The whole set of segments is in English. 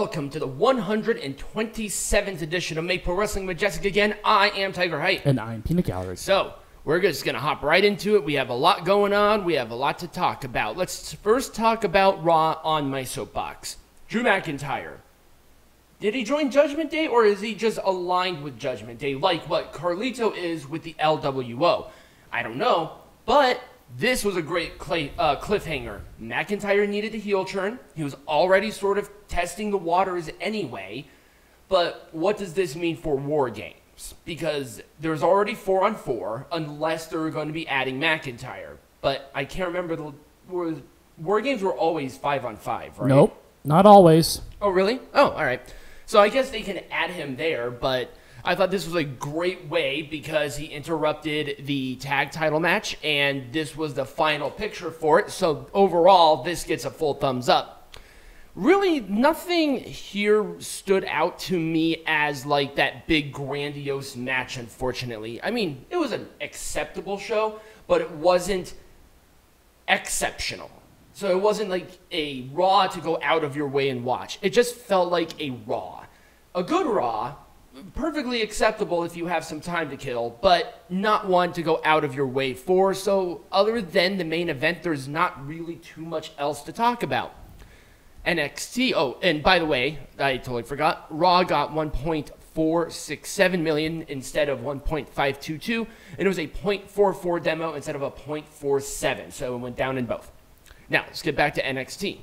welcome to the 127th edition of Make Pro Wrestling Majestic again. I am Tigerhite. And I'm Peanut Gallery. So, we're just going to hop right into it. We have a lot going on. We have a lot to talk about. Let's first talk about Raw on my soapbox. Drew McIntyre. Did he join Judgment Day or is he just aligned with Judgment Day like what Carlito is with the LWO? I don't know, but this was a great clay, uh, cliffhanger. McIntyre needed a heel turn. He was already sort of testing the waters anyway. But what does this mean for War Games? Because there's already four on four, unless they're going to be adding McIntyre. But I can't remember the war, war Games were always five on five, right? Nope, not always. Oh, really? Oh, all right. So I guess they can add him there, but I thought this was a great way because he interrupted the tag title match, and this was the final picture for it. So overall, this gets a full thumbs up. Really, nothing here stood out to me as like that big grandiose match, unfortunately. I mean, it was an acceptable show, but it wasn't exceptional. So it wasn't like a Raw to go out of your way and watch. It just felt like a Raw. A good Raw, perfectly acceptable if you have some time to kill, but not one to go out of your way for. So, other than the main event, there's not really too much else to talk about. NXT. Oh, and by the way, I totally forgot. Raw got 1.467 million instead of 1.522, and it was a 0.44 demo instead of a 0.47. So it went down in both. Now let's get back to NXT.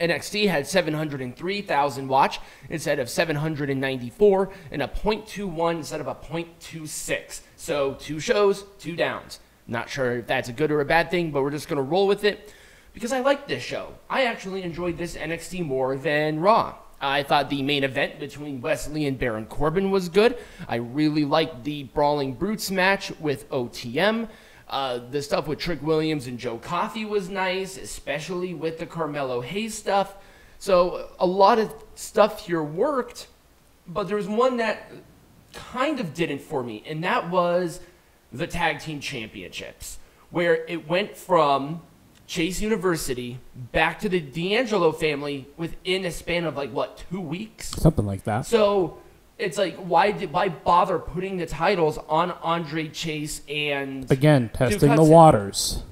NXT had 703,000 watch instead of 794 and a 0.21 instead of a 0.26. So two shows, two downs. Not sure if that's a good or a bad thing, but we're just going to roll with it because I like this show. I actually enjoyed this NXT more than Raw. I thought the main event between Wes Lee and Baron Corbin was good. I really liked the Brawling Brutes match with OTM. Uh, the stuff with Trick Williams and Joe Coffey was nice, especially with the Carmelo Hayes stuff. So a lot of stuff here worked, but there was one that kind of didn't for me, and that was the Tag Team Championships, where it went from Chase University back to the D'Angelo family within a span of like what two weeks, something like that. So it's like why did why bother putting the titles on Andre Chase and again testing the waters.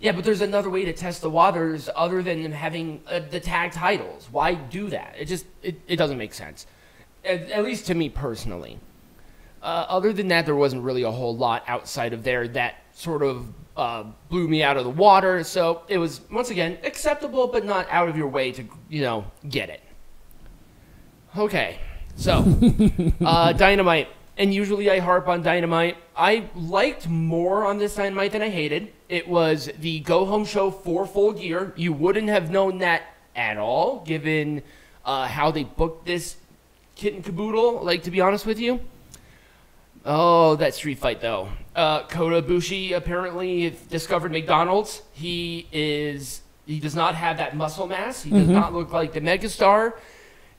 Yeah, but there's another way to test the waters other than having uh, the tag titles. Why do that? It just it, it doesn't make sense, at, at least to me personally. Uh, other than that, there wasn't really a whole lot outside of there that sort of uh, blew me out of the water. So it was once again acceptable, but not out of your way to you know get it. Okay. So, uh, Dynamite. And usually I harp on Dynamite. I liked more on this Dynamite than I hated. It was the go home show for full gear. You wouldn't have known that at all, given uh, how they booked this kit and caboodle, like, to be honest with you. Oh, that street fight, though. Uh, Kota Ibushi apparently discovered McDonald's. He is. He does not have that muscle mass. He does mm-hmm. not look like the megastar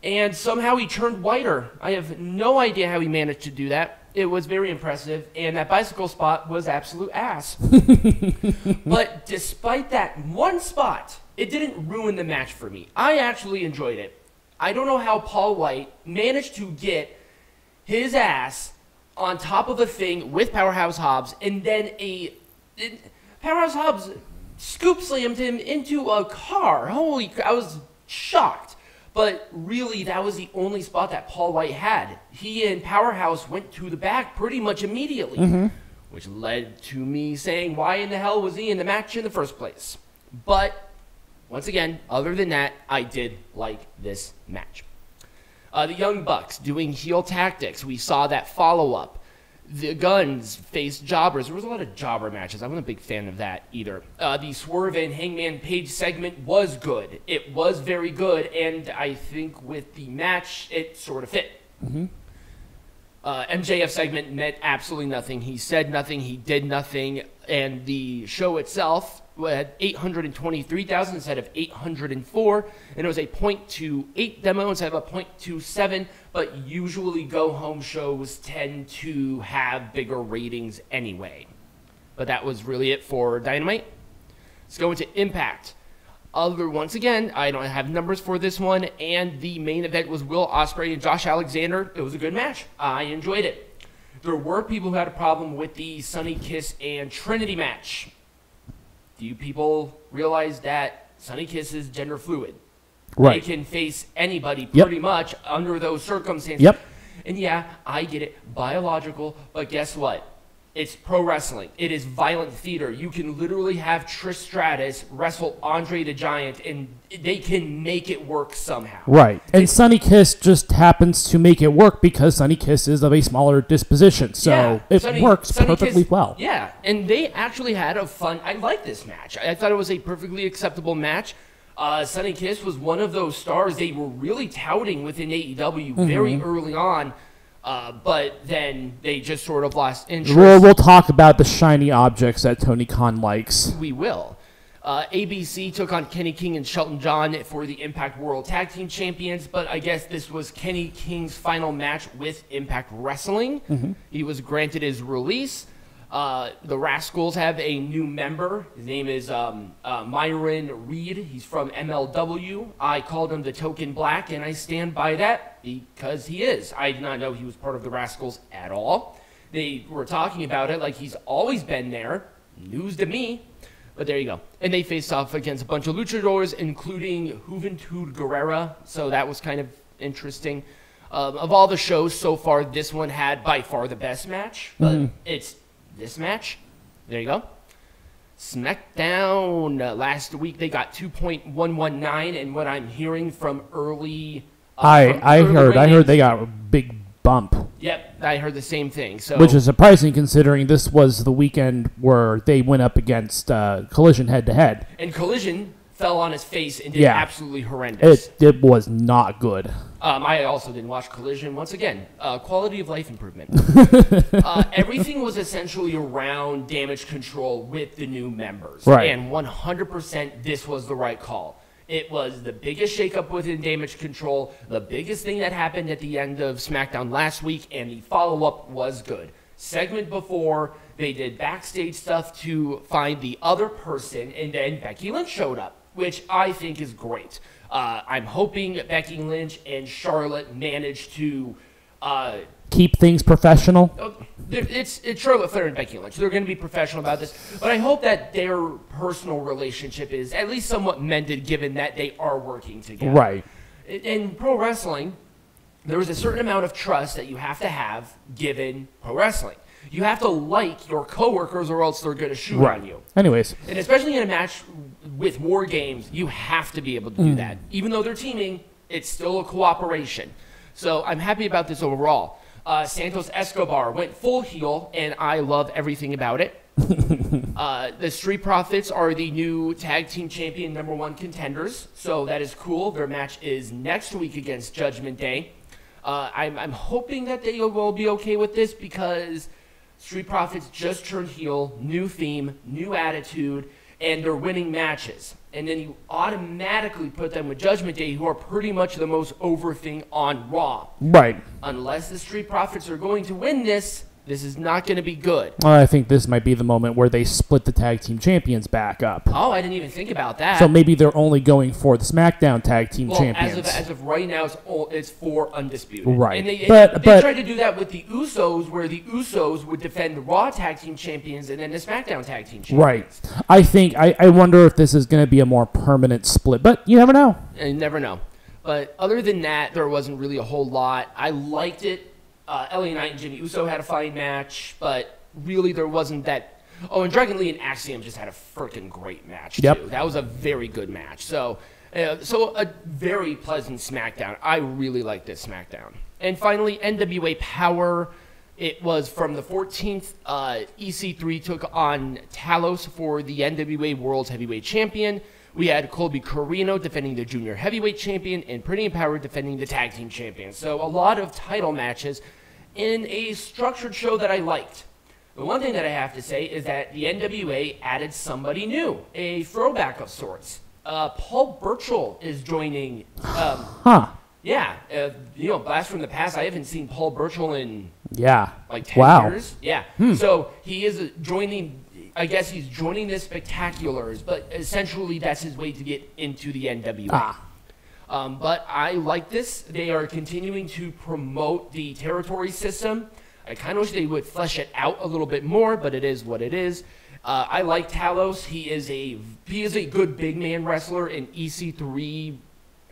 and somehow he turned whiter. I have no idea how he managed to do that. It was very impressive, and that bicycle spot was absolute ass. but despite that one spot, it didn't ruin the match for me. I actually enjoyed it. I don't know how Paul Wight managed to get his ass on top of a thing with Powerhouse Hobbs, and then a Powerhouse Hobbs scoop slammed him into a car. Holy! I was shocked. But really, that was the only spot that Paul Wight had. He and Powerhouse went to the back pretty much immediately, mm-hmm. which led to me saying, why in the hell was he in the match in the first place? But once again, other than that, I did like this match. Uh, the Young Bucks doing heel tactics. We saw that follow up the guns faced jobbers. There was a lot of jobber matches. I wasn't a big fan of that either. Uh, the Swerve and Hangman Page segment was good. It was very good, and I think with the match, it sort of fit. Mm-hmm. Uh, MJF segment meant absolutely nothing. He said nothing. He did nothing, and the show itself had 823,000 instead of 804, and it was a 0.28 demo instead of a 0.27 but usually go home shows tend to have bigger ratings anyway. But that was really it for Dynamite. Let's go into Impact. Other once again, I don't have numbers for this one, and the main event was Will Ospreay and Josh Alexander. It was a good match. I enjoyed it. There were people who had a problem with the Sunny Kiss and Trinity match. Do you people realize that Sunny Kiss is gender fluid? Right. They can face anybody Yep. pretty much under those circumstances. Yep. And yeah, I get it, biological, but guess what? It's pro wrestling. It is violent theater. You can literally have Trish Stratus wrestle Andre the Giant, and they can make it work somehow. Right. And Sunny Kiss just happens to make it work because Sunny Kiss is of a smaller disposition. So Yeah, it Sunny- works Sunny perfectly Kiss- well. Yeah, and they actually had a fun. I like this match. I, I thought it was a perfectly acceptable match. Uh, Sunny Kiss was one of those stars they were really touting within AEW very Mm-hmm. early on, uh, but then they just sort of lost interest. We'll, we'll talk about the shiny objects that Tony Khan likes. We will. Uh, ABC took on Kenny King and Sheldon Jean for the Impact World Tag Team Champions, but I guess this was Kenny King's final match with Impact Wrestling. He was granted his release. Uh, the Rascals have a new member. His name is um, uh, Myron Reed. He's from MLW. I called him the Token Black, and I stand by that because he is. I did not know he was part of the Rascals at all. They were talking about it like he's always been there. News to me. But there you go. And they faced off against a bunch of luchadors, including Juventud Guerrera. So that was kind of interesting. Um, of all the shows so far, this one had by far the best match. But it's this match. There you go. SmackDown uh, last week they got 2.119, and what I'm hearing from early. uh, I from I early heard I heard they got a big bump, Yep, I heard the same thing. So which is surprising considering this was the weekend where they went up against uh, Collision head to head. and Collision fell on his face and did Yeah. absolutely horrendous. It it was not good. Um, I also didn't watch Collision. Once again, uh, quality of life improvement. uh, everything was essentially around damage control with the new members. Right. And 100% this was the right call. It was the biggest shakeup within damage control, the biggest thing that happened at the end of SmackDown last week, and the follow up was good. Segment before, they did backstage stuff to find the other person, and then Becky Lynch showed up, which I think is great. Uh, I'm hoping Becky Lynch and Charlotte manage to. Uh, Keep things professional. Oh, It's it's Charlotte Flair and Becky Lynch. They're going to be professional about this, but I hope that their personal relationship is at least somewhat mended, given that they are working together. Right. In- In pro wrestling, there is a certain amount of trust that you have to have given pro wrestling. You have to like your coworkers, or else they're going to shoot Right. on you. Anyways, And especially in a match with war games, you have to be able to do that. Even though they're teaming, it's still a cooperation. So I'm happy about this overall. Uh, Santos Escobar went full heel, and I love everything about it. uh, the Street Profits are the new tag team champion number one contenders, so that is cool. Their match is next week against Judgment Day. Uh, I'm, I'm hoping that they will be okay with this because Street Profits just turned heel, new theme, new attitude, and they're winning matches. And then you automatically put them with Judgment Day, who are pretty much the most over thing on Raw. right. Unless the Street Profits are going to win this, this is not going to be good. Well, I think this might be the moment where they split the tag team champions back up. Oh, I didn't even think about that. So maybe they're only going for the SmackDown tag team well, champions. as of as of right now, it's all, it's for undisputed. Right. And they, But- they but- tried to do that with the Usos, where the Usos would defend the Raw Tag Team Champions and then the SmackDown Tag Team Champions. right. I think I, I wonder if this is going to be a more permanent split, but you never know. You never know. But other than that, there wasn't really a whole lot. I liked it. Uh, LA Knight and Jimmy Uso had a fine match, but really there wasn't that. Oh, and Dragon Lee and Axiom just had a freaking great match Yep. too. That was a very good match. So, uh, so a very pleasant SmackDown. I really like this SmackDown. And finally, NWA Powerrr. It was from the 14th. Uh, EC3 took on Talos for the NWA World Heavyweight Champion. We had Colby Corino defending the Junior Heavyweight Champion and Pretty Empowered defending the Tag Team Champion. So a lot of title matches in a structured show that I liked. The one thing that I have to say is that the NWA added somebody new, a throwback of sorts. Uh, Paul Burchill is joining. Um, Huh. yeah, uh, you know, blast from the past. I haven't seen Paul Burchill in Yeah. like 10 wow. years. Yeah. So he is joining. I guess he's joining the Spectaculars, but essentially that's his way to get into the NWA. Ah. Um, but I like this. They are continuing to promote the territory system. I kind of wish they would flesh it out a little bit more, but it is what it is. Uh, I like Talos. He is a he is a good big man wrestler, and EC3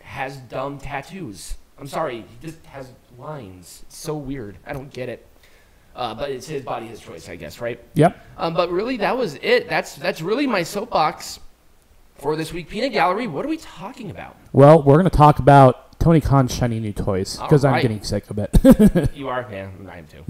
has dumb tattoos. I'm sorry, he just has lines. It's so weird. I don't get it. Uh, but it's his body, his choice, I guess, right? Yep. Um, but really, that was it. That's that's really my soapbox for this week. Peanut Gallery. What are we talking about? Well, we're going to talk about Tony Khan's shiny new toys because I'm getting sick of it. You are, yeah, I am too.